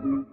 Mm-hmm.